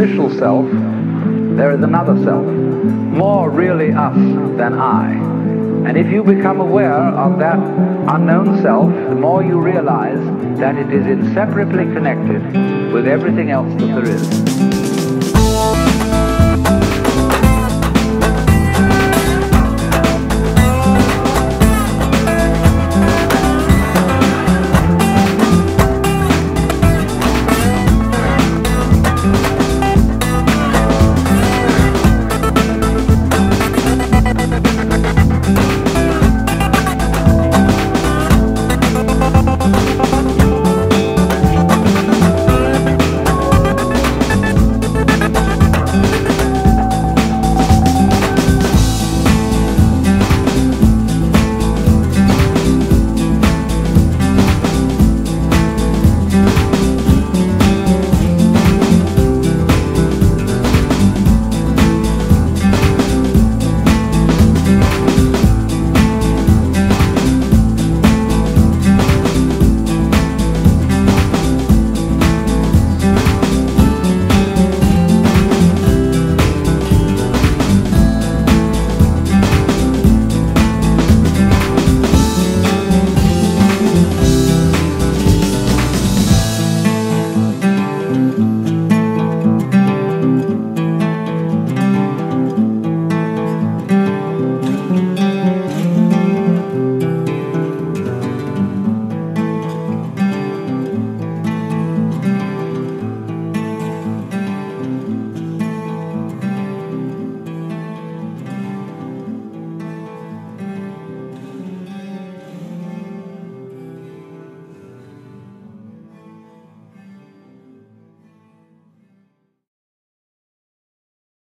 self, there is another self, more really us than I. And if you become aware of that unknown self, the more you realize that it is inseparably connected with everything else that there is.